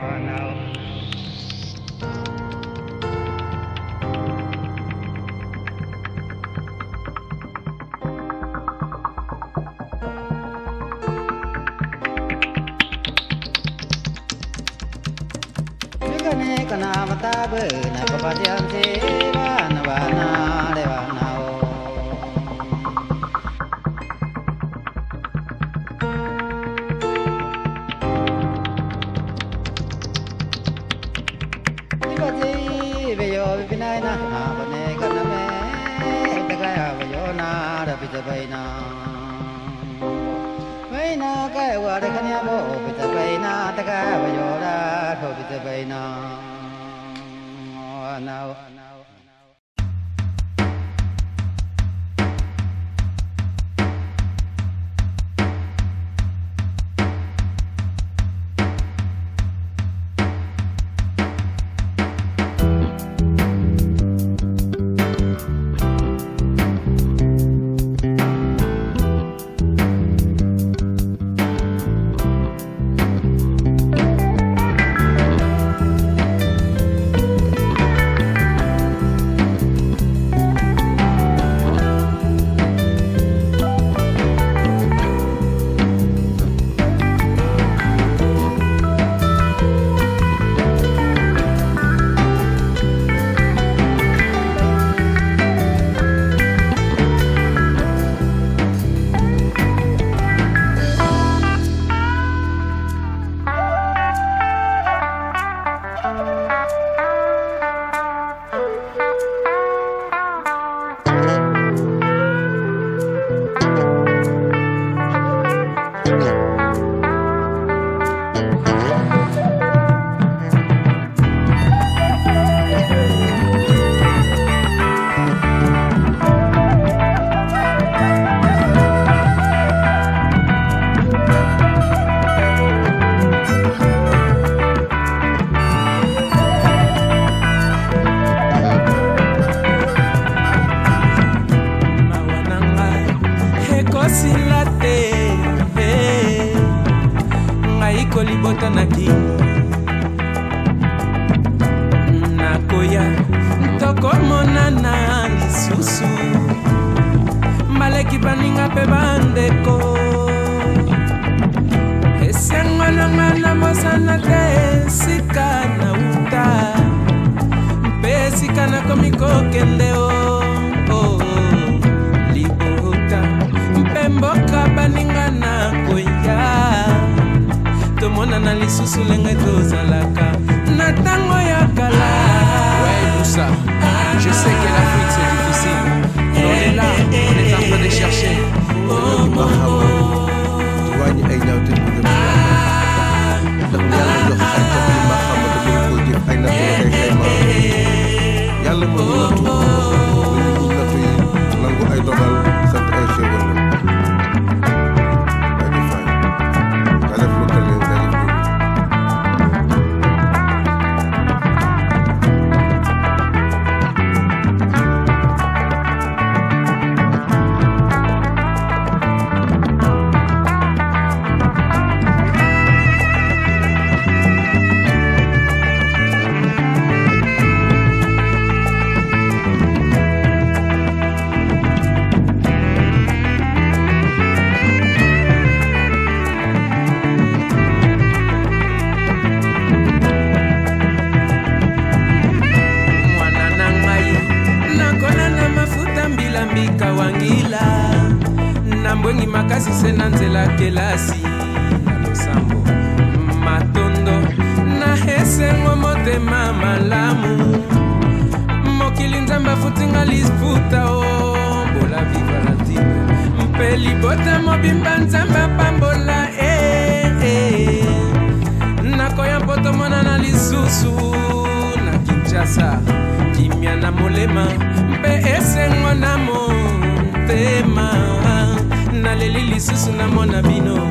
Bye now. ಕನಾಮತಾ ಬನ ಪದ್ಯಂತೆ ವಾನವಾನಾ now ekomi kokende o oh, oh, libota mpe mboka baninga na koya tomonana lisusu lenge tozalaka na ntango ya kala ouais, Moussa, je sais que l'Afrique c'est difficile. Mais on est là, on est en train de chercher. Oh, oh, oh. Douane Aïna au tenir de mon amour. La première de Khatam, le Mahamad, le Koudi, Aïna, le esengo motema malamu. Mokili nzambe afutinga lifuta o bola viva la tibe mpe libota mobimba nzambe apambola eh. nakoya mpo tomonana lisusu na kinshasa. Kimia na molema mpe esengo na motema. Naleli lisusu namona bino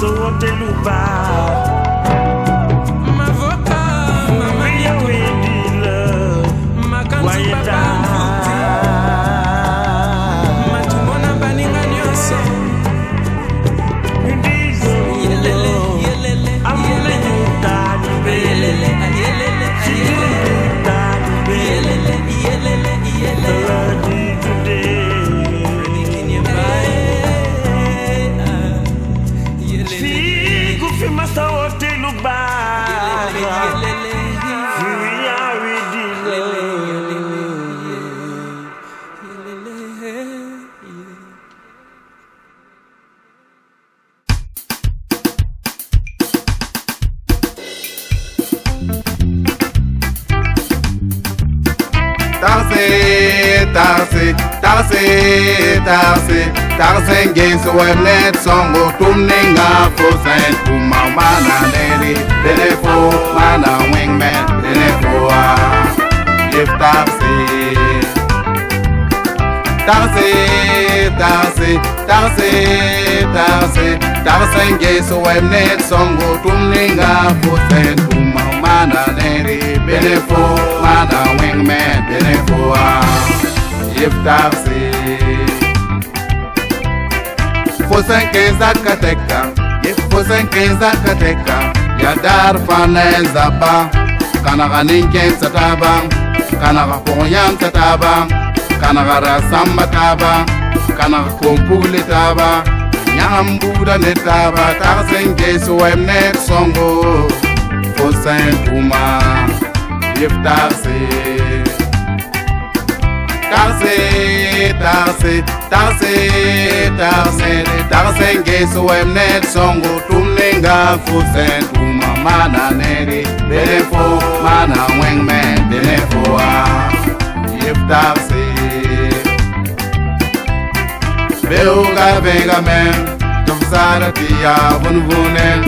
so what they you about. Tarse, tarse, tarse, tarse Tarse ngeso wemnet songo tumninga fosen Tuma mana neri, telefo mana wingman Telefo ah, if tarse. Tarse, tarse, tarse, tarse Tarse ngeso wemnet songo tumninga fosen Tuma mana neri, telefo yeftarse fosenkezakateka ye fosenkezakateka yadar fanezaba kanaga ninkensataba kanaga pogoyantataba kanaga rasambataba kanaga kompugletaba nyagambudanetaba tagsenkesuwemnek songo fosen tuma yeftarse danser, danser, danser, danser, danser ngeso emnet songo tumninga fusen tuma mana neri belefo mana wengme belefo a yef danser. Beuga bega men, tofsara tia bunbunen,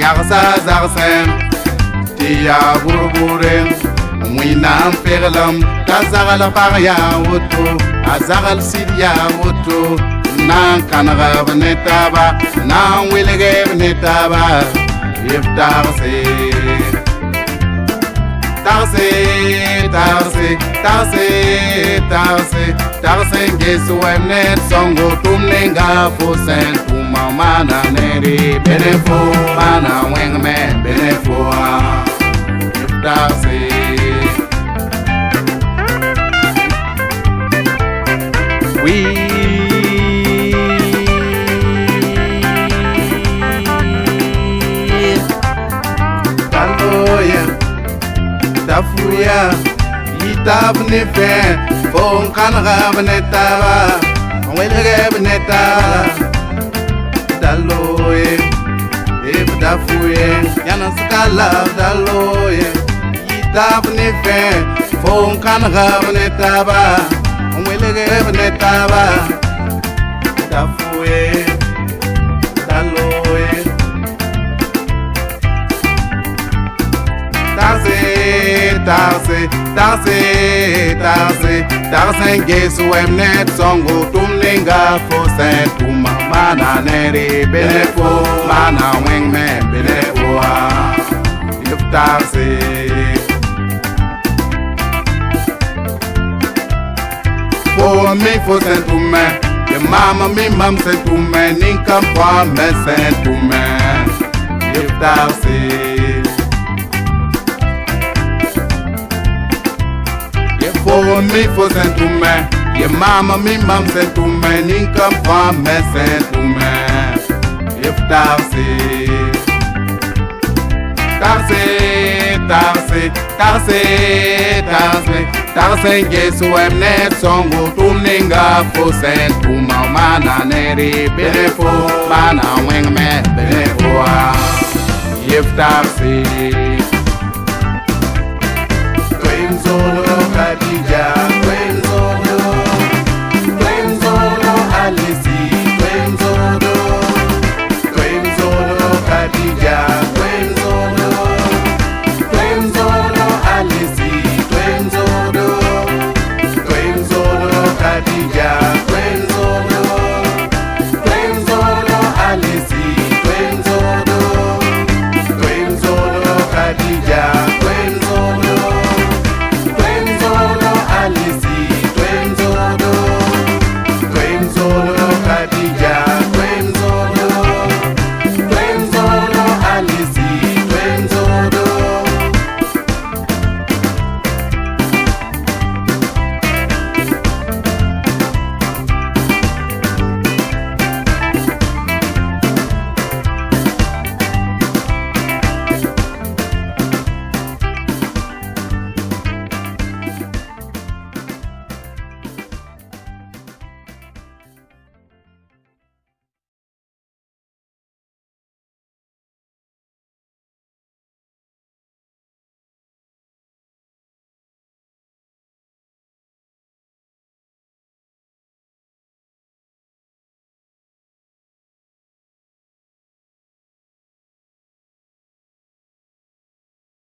yagsa zagsen, tia burburen. mwina mperlam tazagal par ya woto azagal sid ya woto na kanagab ne taba na wilgeb ne taba tarse tarse tarse tarse tarse tarse ngesuwem ne songo tumninga fosen tumamana neri benefo mana wengme benefo hein. yeb tarse oui. Tafuya, yitab ne fen, bon kan on wel rab ne. Daloye, eb tafuye, yanas kalab daloye, yitab ne fen, bon. Ebne taba Tafuye Taloye Tase, tase, tase, tase Tase ngesu emnet songo Tumlinga fosen Tumamana neri Belefo Mana wengme Belefoa ah. Yep tase tarse for me fosen tume the mama mi mam sen tume ninkam kwa me sen tume if tarse for me for sentume Ye mama mi mam sentume Ninkam kwa me sentume If tarse Tarse, tarse, tarse, tarse Tarse ngesu emnet songo Tumninga fo sentuma Mana neri benefo Mana wengme benefo If tarse Twin solo kadi